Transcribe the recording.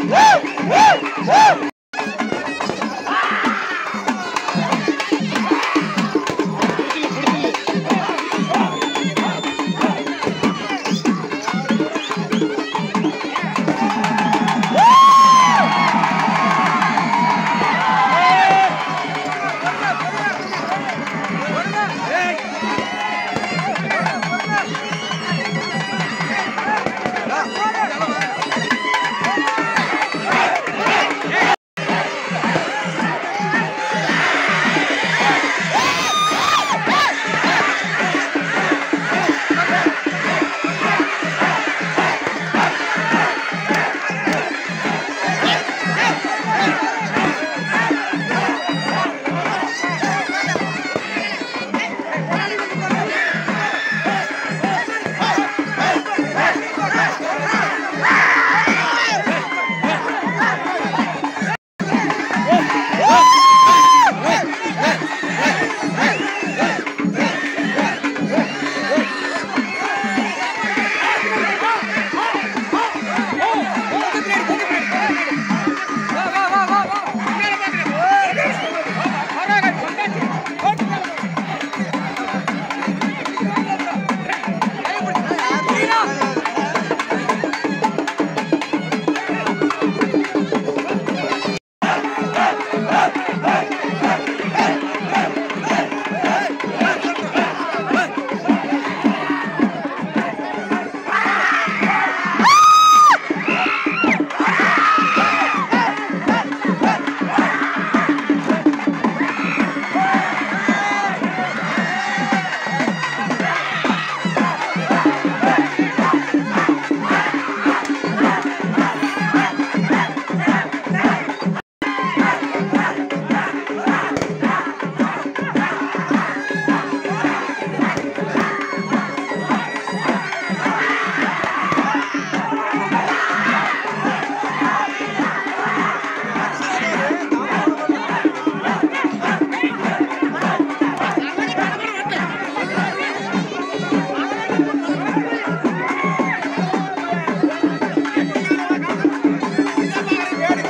Woo! Woo! Woo!